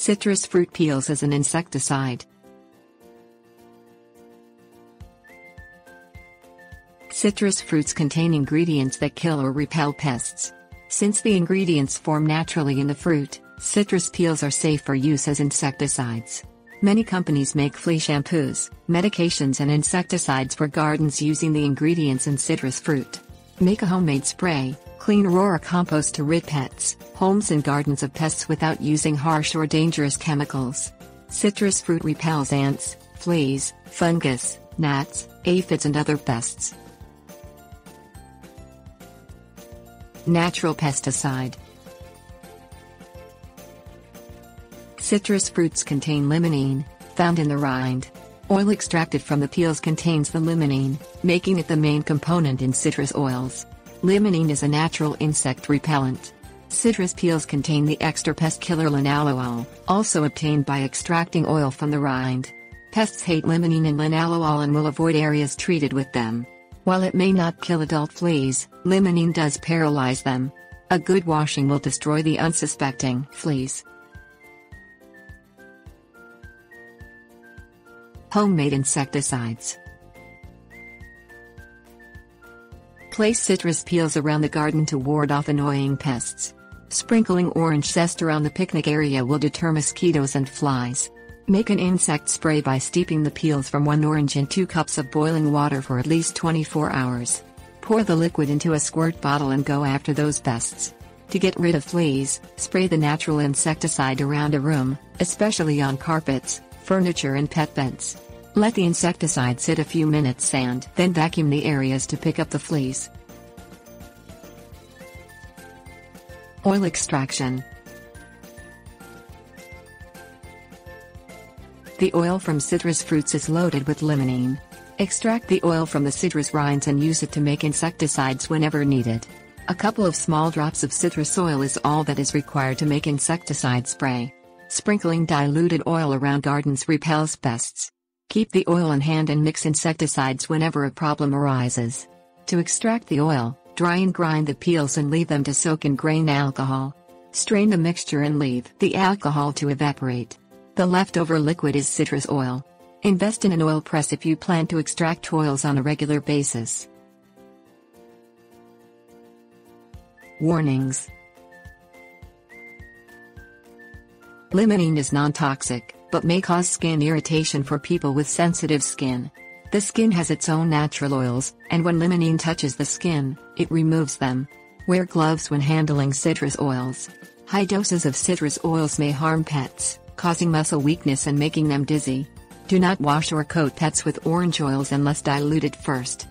Citrus fruit peels as an insecticide. Citrus fruits contain ingredients that kill or repel pests. Since the ingredients form naturally in the fruit, citrus peels are safe for use as insecticides. Many companies make flea shampoos, medications and insecticides for gardens using the ingredients in citrus fruit. Make a homemade spray, clean Aurora compost to rid pets, homes and gardens of pests without using harsh or dangerous chemicals. Citrus fruit repels ants, fleas, fungus, gnats, aphids and other pests. Natural pesticide Citrus fruits contain limonene, found in the rind. Oil extracted from the peels contains the limonene, making it the main component in citrus oils. Limonene is a natural insect repellent. Citrus peels contain the extra pest killer linalool, also obtained by extracting oil from the rind. Pests hate limonene and linalool and will avoid areas treated with them. While it may not kill adult fleas, limonene does paralyze them. A good washing will destroy the unsuspecting fleas. Homemade insecticides. Place citrus peels around the garden to ward off annoying pests. Sprinkling orange zest around the picnic area will deter mosquitoes and flies. Make an insect spray by steeping the peels from one orange in 2 cups of boiling water for at least 24 hours. Pour the liquid into a squirt bottle and go after those pests. To get rid of fleas, spray the natural insecticide around a room, especially on carpets, furniture and pet beds. Let the insecticide sit a few minutes and then vacuum the areas to pick up the fleas. Oil extraction. The oil from citrus fruits is loaded with limonene. Extract the oil from the citrus rinds and use it to make insecticides whenever needed. A couple of small drops of citrus oil is all that is required to make insecticide spray. Sprinkling diluted oil around gardens repels pests. Keep the oil in hand and mix insecticides whenever a problem arises. To extract the oil, dry and grind the peels and leave them to soak in grain alcohol. Strain the mixture and leave the alcohol to evaporate. The leftover liquid is citrus oil. Invest in an oil press if you plan to extract oils on a regular basis. Warnings Limonene is non-toxic, but may cause skin irritation for people with sensitive skin. The skin has its own natural oils, and when limonene touches the skin, it removes them. Wear gloves when handling citrus oils. High doses of citrus oils may harm pets, causing muscle weakness and making them dizzy. Do not wash or coat pets with orange oils unless diluted first.